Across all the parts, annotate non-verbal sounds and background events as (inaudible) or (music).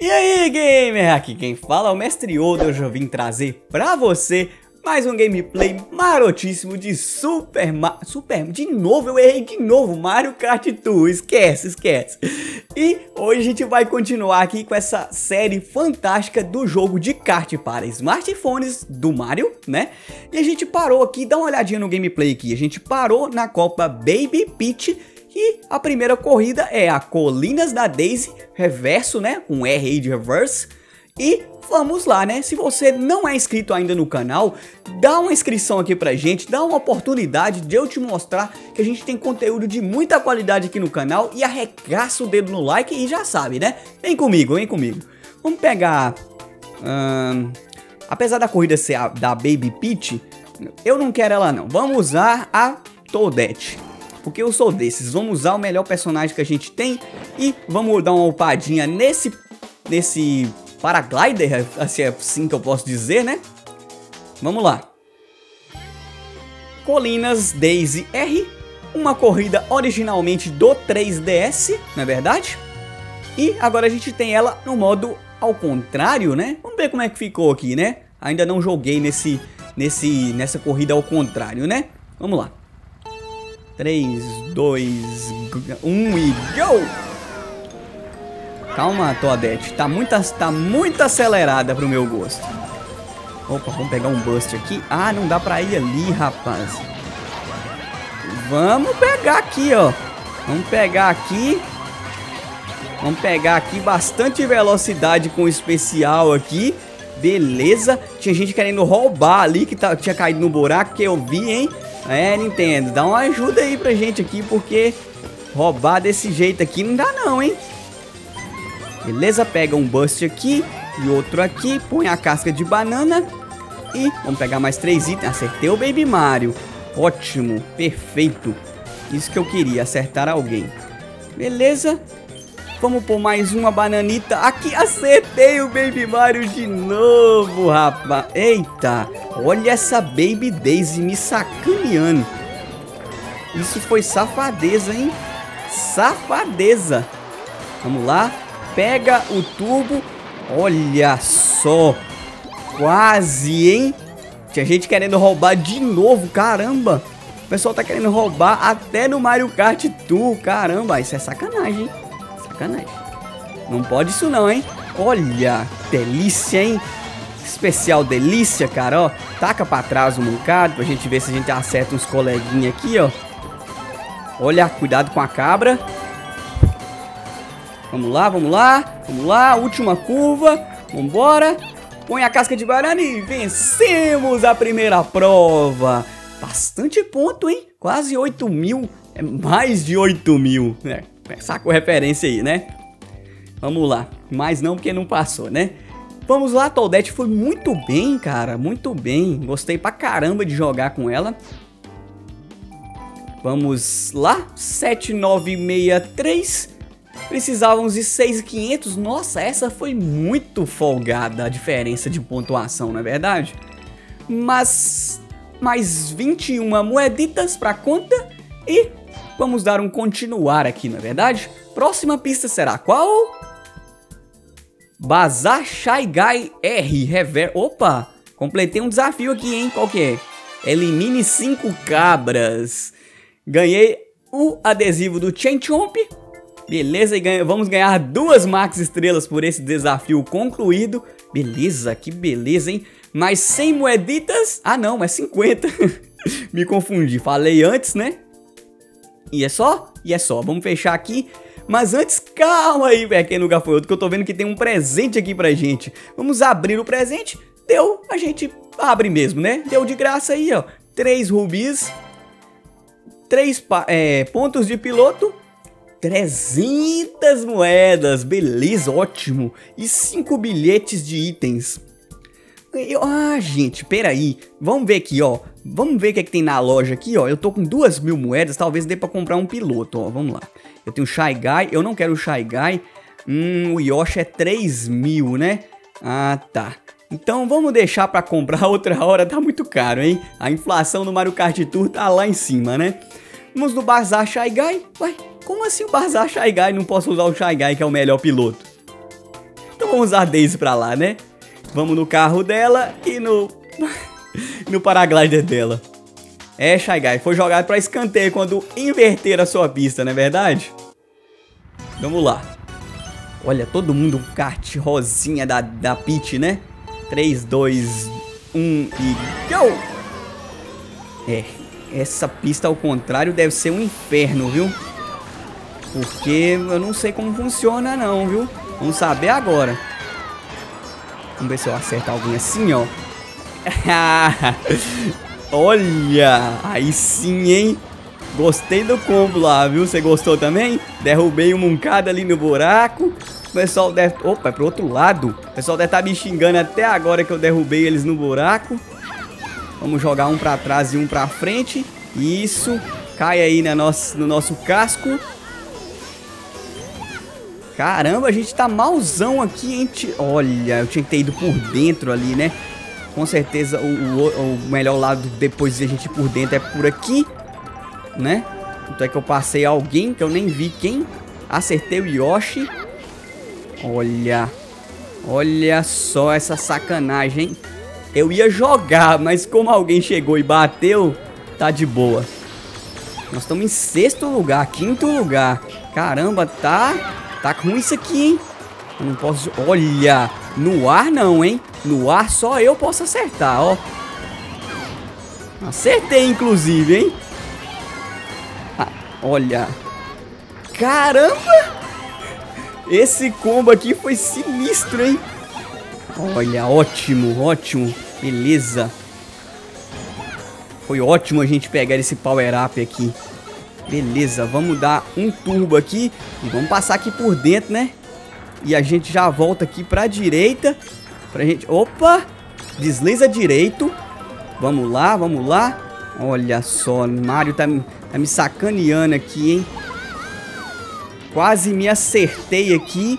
E aí, gamer? Aqui quem fala é o Mestre Oda. Hoje eu vim trazer pra você mais um gameplay marotíssimo de Super Mario... Super... De novo, eu errei de novo. Mario Kart 2. Esquece, esquece. E hoje a gente vai continuar aqui com essa série fantástica do jogo de kart para smartphones do Mario, né? E a gente parou aqui, dá uma olhadinha no gameplay aqui. A gente parou na Copa Baby Peach e a primeira corrida é a Colinas da Daisy, reverso, né? Com R aí de reverse. E vamos lá, né? Se você não é inscrito ainda no canal, dá uma inscrição aqui pra gente, dá uma oportunidade de eu te mostrar que a gente tem conteúdo de muita qualidade aqui no canal e arregaça o dedo no like e já sabe, né? Vem comigo, vem comigo. Vamos pegar... Hum, apesar da corrida ser a, da Baby Peach, eu não quero ela não. Vamos usar a Toadette porque eu sou desses. Vamos usar o melhor personagem que a gente tem e vamos dar uma upadinha nesse, nesse paraglider, é assim que eu posso dizer, né? Vamos lá. Colinas Daisy R, uma corrida originalmente do 3DS, não é verdade? E agora a gente tem ela no modo ao contrário, né? Vamos ver como é que ficou aqui, né? Ainda não joguei nesse, nesse, nessa corrida ao contrário, né? Vamos lá. 3, 2, 1 e go! Calma, Toadette. Tá muito, tá muito acelerada pro meu gosto. Opa, vamos pegar um bust aqui. Ah, não dá pra ir ali, rapaz. Vamos pegar aqui, ó. Vamos pegar aqui. Vamos pegar aqui bastante velocidade com o especial aqui. Beleza. Tinha gente querendo roubar ali, que tá, tinha caído no buraco, que eu vi, hein? É, Nintendo, dá uma ajuda aí pra gente aqui, porque roubar desse jeito aqui não dá não, hein? Beleza, pega um bust aqui e outro aqui, põe a casca de banana e vamos pegar mais três itens. Acertei o Baby Mario. Ótimo, perfeito. Isso que eu queria, acertar alguém. Beleza, Vamos pôr mais uma bananita. Aqui, acertei o Baby Mario de novo, rapaz. Eita, olha essa Baby Daisy me sacaneando. Isso foi safadeza, hein? Safadeza. Vamos lá. Pega o tubo. Olha só. Quase, hein? Tinha gente querendo roubar de novo, caramba. O pessoal tá querendo roubar até no Mario Kart Tour. Caramba, isso é sacanagem, hein? Sacanagem. Não pode isso não, hein? Olha, delícia, hein? Especial delícia, cara, ó. Taca pra trás um bocado pra gente ver se a gente acerta uns coleguinhas aqui, ó. Olha, cuidado com a cabra. Vamos lá, vamos lá. Vamos lá, última curva. Vambora. Põe a casca de banana e vencemos a primeira prova. Bastante ponto, hein? Quase 8 mil. É mais de 8 mil, né? Sacou referência aí, né? Vamos lá. Mas não porque não passou, né? Vamos lá, Toadette foi muito bem, cara. Muito bem. Gostei pra caramba de jogar com ela. Vamos lá. 7963. Precisávamos de 6,500. Nossa, essa foi muito folgada a diferença de pontuação, não é verdade? Mas mais 21 moeditas pra conta e Vamos dar um continuar aqui, não é verdade? Próxima pista será qual? Bazar Shy Guy R Rever... Opa! Completei um desafio aqui, hein? Qual que é? Elimine 5 cabras. Ganhei o adesivo do Chain Chomp. Beleza, e ganha... vamos ganhar duas max estrelas por esse desafio concluído. Beleza, que beleza, hein? Mais 100 moeditas. Ah, não, é 50. (laughs) Me confundi. Falei antes, né? E é só? E é só. Vamos fechar aqui. Mas antes, calma aí, pequeno gafanhoto, que eu tô vendo que tem um presente aqui pra gente. Vamos abrir o presente. Deu, a gente abre mesmo, né? Deu de graça aí, ó. Três rubis. Três é, pontos de piloto. 300 moedas, beleza, ótimo. E cinco bilhetes de itens. Ah, gente, peraí. Vamos ver aqui, ó. Vamos ver o que, é que tem na loja aqui, ó. Eu tô com duas mil moedas, talvez dê pra comprar um piloto, ó. Vamos lá. Eu tenho Shy Guy, eu não quero o Shy Guy. Hum, o Yoshi é 3 mil, né? Ah, tá. Então vamos deixar pra comprar (laughs) outra hora, tá muito caro, hein? A inflação no Mario Kart Tour tá lá em cima, né? Vamos no Bazar Shy Guy? Ué, como assim o Bazar Shy Guy? Não posso usar o Shy Guy, que é o melhor piloto. Então vamos usar a Daisy pra lá, né? Vamos no carro dela e no... (laughs) (laughs) no paraglider dela. É, Shy Guy, foi jogado pra escanteio quando inverter a sua pista, não é verdade? Vamos lá. Olha, todo mundo com kart rosinha da, da Peach, né? 3, 2, 1 e go! É, essa pista ao contrário deve ser um inferno, viu? Porque eu não sei como funciona não, viu? Vamos saber agora. Vamos ver se eu acerto alguém assim, ó. (laughs) Olha, aí sim, hein? Gostei do combo lá, viu? Você gostou também? Derrubei um moncada ali no buraco. O pessoal deve... Opa, é pro outro lado. O pessoal deve estar tá me xingando até agora que eu derrubei eles no buraco. Vamos jogar um pra trás e um pra frente. Isso. Cai aí na nosso, no nosso casco. Caramba, a gente tá malzão aqui, hein? Olha, eu tinha que ter ido por dentro ali, né? Com certeza o, o, o melhor lado depois de a gente por dentro é por aqui, né? Então é que eu passei alguém que eu nem vi quem. Acertei o Yoshi. Olha. Olha só essa sacanagem, hein? Eu ia jogar, mas como alguém chegou e bateu, tá de boa. Nós estamos em sexto lugar, quinto lugar. Caramba, tá Tá ruim isso aqui, hein? Eu não posso... Olha! No ar não, hein? No ar só eu posso acertar, ó. Acertei, inclusive, hein? Ah, olha. Caramba! Esse combo aqui foi sinistro, hein? Olha, ótimo, ótimo. Beleza. Foi ótimo a gente pegar esse power up aqui. Beleza, vamos dar um turbo aqui e vamos passar aqui por dentro, né? E a gente já volta aqui pra direita. Pra gente... Opa! Desliza direito. Vamos lá, vamos lá. Olha só, Mario tá, tá me sacaneando aqui, hein? Quase me acertei aqui.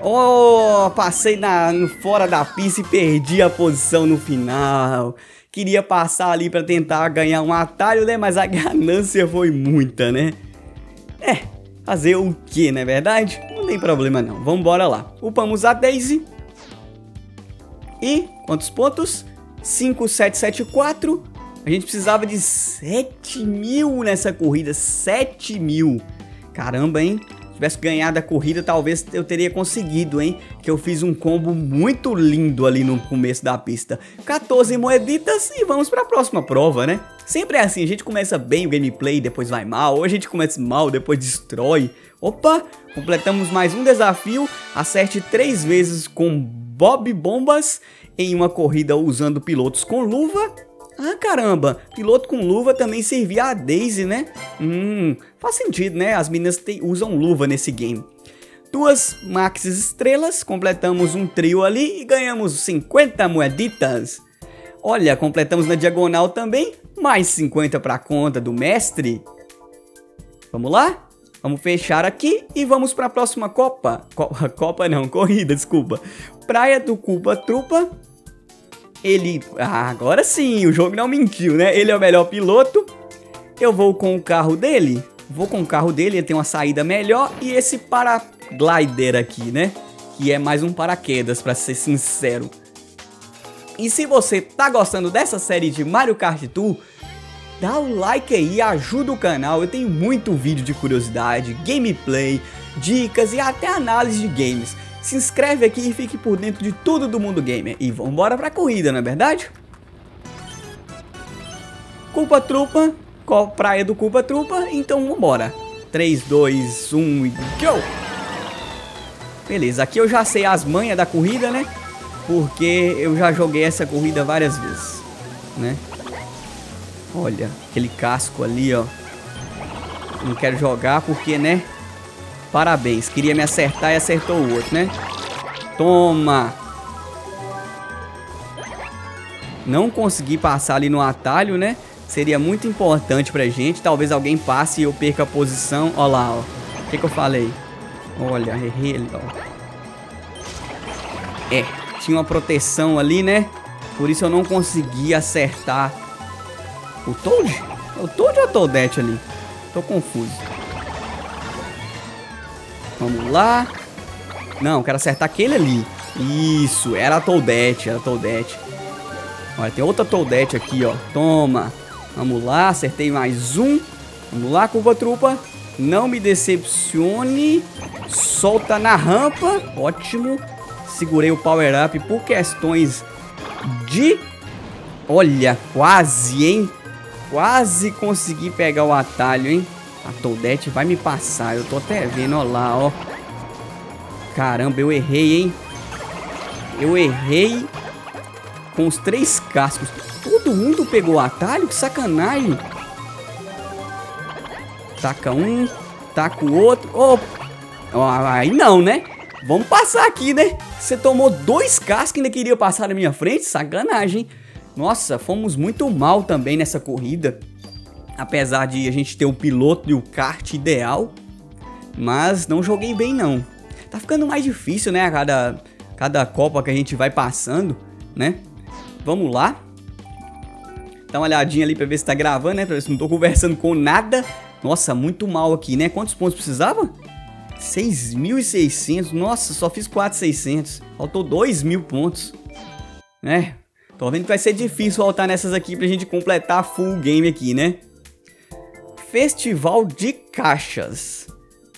Oh, passei na, no, fora da pista e perdi a posição no final queria passar ali para tentar ganhar um atalho, né? Mas a ganância foi muita, né? É, fazer o que, não é verdade? Não tem problema não, vamos lá. Upamos a Daisy. E, quantos pontos? 5774. A gente precisava de 7 mil nessa corrida, 7 mil. Caramba, hein? tivesse ganhado a corrida, talvez eu teria conseguido, hein? Que eu fiz um combo muito lindo ali no começo da pista. 14 moeditas e vamos para a próxima prova, né? Sempre é assim, a gente começa bem o gameplay, depois vai mal, ou a gente começa mal, depois destrói. Opa, completamos mais um desafio, acerte três vezes com Bob Bombas em uma corrida usando pilotos com luva ah, caramba, piloto com luva também servia a Daisy, né? Hum, faz sentido, né? As meninas te, usam luva nesse game. Duas Max estrelas, completamos um trio ali e ganhamos 50 moeditas. Olha, completamos na diagonal também, mais 50 para conta do mestre. Vamos lá? Vamos fechar aqui e vamos para a próxima Copa. Copa. (laughs) Copa não, corrida, desculpa. Praia do Cuba Trupa, ele. Ah, agora sim, o jogo não mentiu, né? Ele é o melhor piloto. Eu vou com o carro dele. Vou com o carro dele, ele tem uma saída melhor. E esse paraglider aqui, né? Que é mais um paraquedas, para ser sincero. E se você tá gostando dessa série de Mario Kart Tour, dá o like aí, ajuda o canal. Eu tenho muito vídeo de curiosidade, gameplay, dicas e até análise de games se inscreve aqui e fique por dentro de tudo do mundo gamer. E vambora pra corrida, não é verdade? Culpa Trupa, praia do Culpa Trupa, então vambora. 3, 2, 1 e go! Beleza, aqui eu já sei as manhas da corrida, né? Porque eu já joguei essa corrida várias vezes, né? Olha, aquele casco ali, ó. Não quero jogar porque, né? Parabéns, queria me acertar e acertou o outro, né? Toma! Não consegui passar ali no atalho, né? Seria muito importante pra gente. Talvez alguém passe e eu perca a posição. Olha lá, ó. O que, que eu falei? Olha, errei ali, ó. É, tinha uma proteção ali, né? Por isso eu não consegui acertar o Toad? O Toad ou o Toadette ali? Tô confuso. Vamos lá. Não, quero acertar aquele ali. Isso, era a Toadette, era a Toadette. Olha, tem outra Toadette aqui, ó. Toma. Vamos lá, acertei mais um. Vamos lá, curva trupa. Não me decepcione. Solta na rampa. Ótimo. Segurei o power up por questões de... Olha, quase, hein? Quase consegui pegar o atalho, hein? A Toadette vai me passar. Eu tô até vendo, ó lá, ó. Caramba, eu errei, hein? Eu errei com os três cascos. Todo mundo pegou o atalho? Que sacanagem. Taca um, taca o outro. Oh, aí não, né? Vamos passar aqui, né? Você tomou dois cascos e ainda queria passar na minha frente? Sacanagem, Nossa, fomos muito mal também nessa corrida. Apesar de a gente ter o piloto e o kart ideal. Mas não joguei bem, não. Tá ficando mais difícil, né? A cada, cada Copa que a gente vai passando, né? Vamos lá. Dá uma olhadinha ali pra ver se tá gravando, né? Pra ver se não tô conversando com nada. Nossa, muito mal aqui, né? Quantos pontos precisava? 6.600. Nossa, só fiz 4.600. Faltou 2.000 pontos. Né? Tô vendo que vai ser difícil voltar nessas aqui pra gente completar full game aqui, né? Festival de caixas.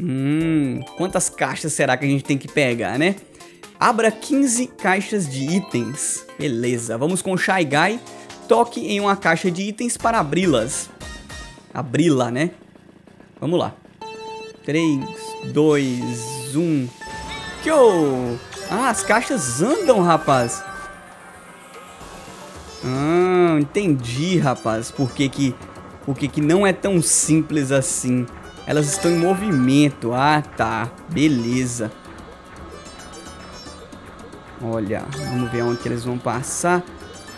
Hum, quantas caixas será que a gente tem que pegar, né? Abra 15 caixas de itens. Beleza, vamos com o Shy Guy. Toque em uma caixa de itens para abri-las. Abri-la, né? Vamos lá. 3, 2, 1. Tchau! Ah, as caixas andam, rapaz. Ah, entendi, rapaz. Por que que, por que que não é tão simples assim? Elas estão em movimento. Ah, tá. Beleza. Olha, vamos ver onde que eles vão passar.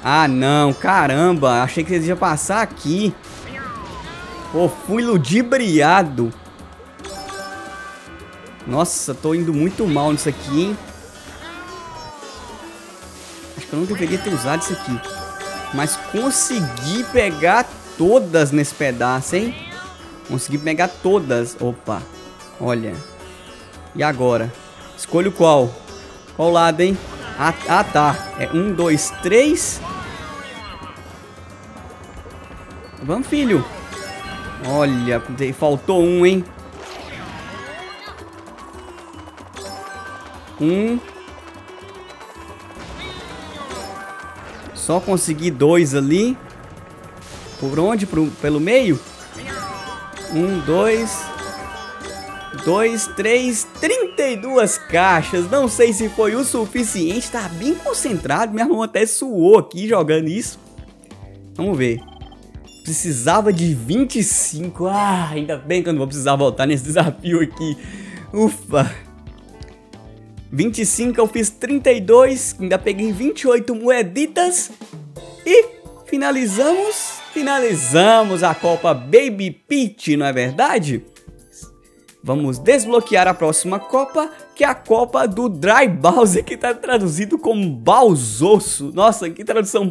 Ah, não. Caramba, achei que eles iam passar aqui. Pô, fui ludibriado. Nossa, tô indo muito mal nisso aqui, hein? Acho que eu não deveria ter usado isso aqui. Mas consegui pegar todas nesse pedaço, hein? Consegui pegar todas. Opa, olha. E agora? Escolho qual? Qual lado, hein? Ah, ah tá. É um, dois, três. Vamos, filho. Olha, faltou um, hein? Um. Só consegui dois ali. Por onde? Por, pelo meio? Um, dois. Dois, três, trinta e duas caixas. Não sei se foi o suficiente. Tá bem concentrado. Minha mão até suou aqui jogando isso. Vamos ver. Precisava de 25. Ah, ainda bem que eu não vou precisar voltar nesse desafio aqui. Ufa. 25 eu fiz 32, ainda peguei 28 moeditas e finalizamos, finalizamos a Copa Baby Peach, não é verdade? Vamos desbloquear a próxima Copa, que é a Copa do Dry Bowser, (laughs) que está traduzido como Balsosso. Nossa, que tradução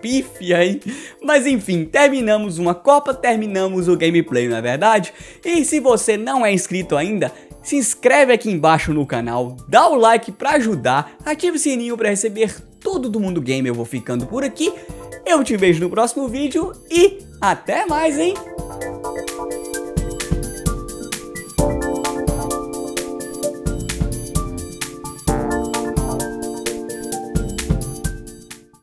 pífia, hein? Mas enfim, terminamos uma Copa, terminamos o gameplay, não é verdade? E se você não é inscrito ainda, se inscreve aqui embaixo no canal, dá o like para ajudar, ativa o sininho para receber todo do Mundo Game. Eu vou ficando por aqui, eu te vejo no próximo vídeo e até mais, hein?